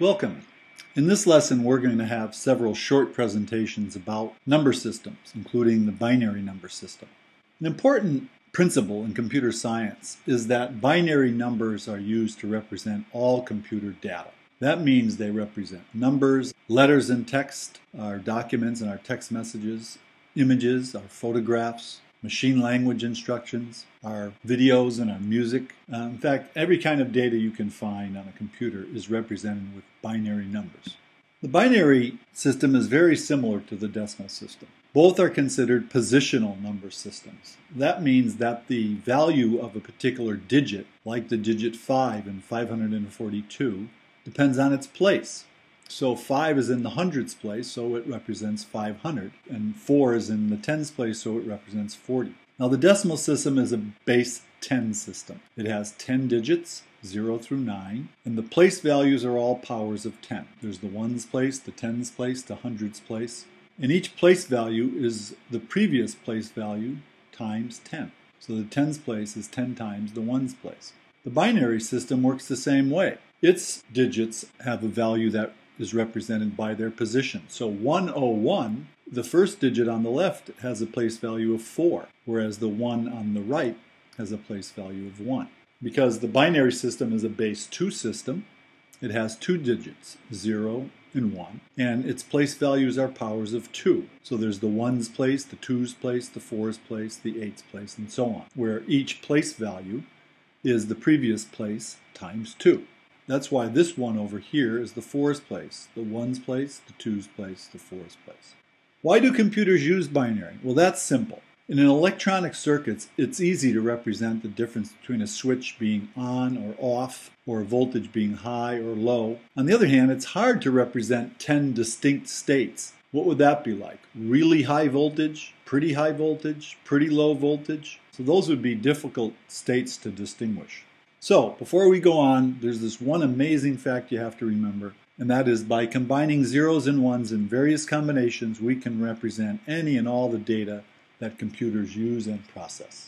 Welcome. In this lesson we're going to have several short presentations about number systems, including the binary number system. An important principle in computer science is that binary numbers are used to represent all computer data. That means they represent numbers, letters and text, our documents and our text messages, images, our photographs, machine language instructions, our videos and our music. Uh, in fact, every kind of data you can find on a computer is represented with binary numbers. The binary system is very similar to the decimal system. Both are considered positional number systems. That means that the value of a particular digit, like the digit 5 in 542, depends on its place. So 5 is in the hundreds place, so it represents 500, and 4 is in the tens place, so it represents 40. Now the decimal system is a base 10 system. It has 10 digits, 0 through 9, and the place values are all powers of 10. There's the ones place, the tens place, the hundreds place, and each place value is the previous place value times 10. So the tens place is 10 times the ones place. The binary system works the same way. Its digits have a value that is represented by their position. So 101, the first digit on the left has a place value of 4, whereas the one on the right has a place value of 1. Because the binary system is a base 2 system, it has two digits, 0 and 1, and its place values are powers of 2. So there's the 1's place, the 2's place, the 4's place, the 8's place, and so on, where each place value is the previous place times 2. That's why this one over here is the fours place, the ones place, the twos place, the fours place. Why do computers use binary? Well, that's simple. In an electronic circuits, it's easy to represent the difference between a switch being on or off, or a voltage being high or low. On the other hand, it's hard to represent 10 distinct states. What would that be like? Really high voltage, pretty high voltage, pretty low voltage? So those would be difficult states to distinguish. So, before we go on, there's this one amazing fact you have to remember, and that is by combining zeros and ones in various combinations, we can represent any and all the data that computers use and process.